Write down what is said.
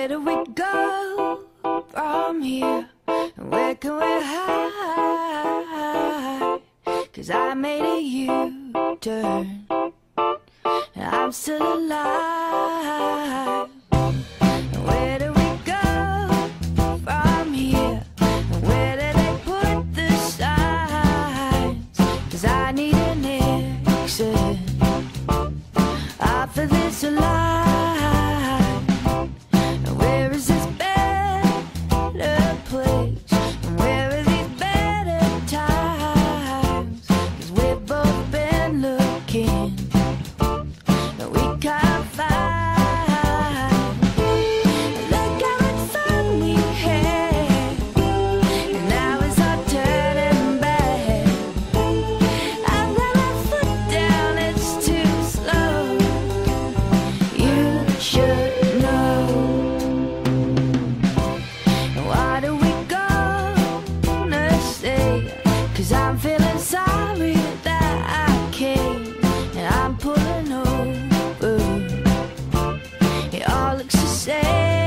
Where do we go from here? Where can we hide? Cause I made a U-turn. And I'm still alive. Where do we go from here? Where do they put the signs? Cause I need an exit. Cause I'm feeling sorry that I came and I'm pulling over. It all looks the same.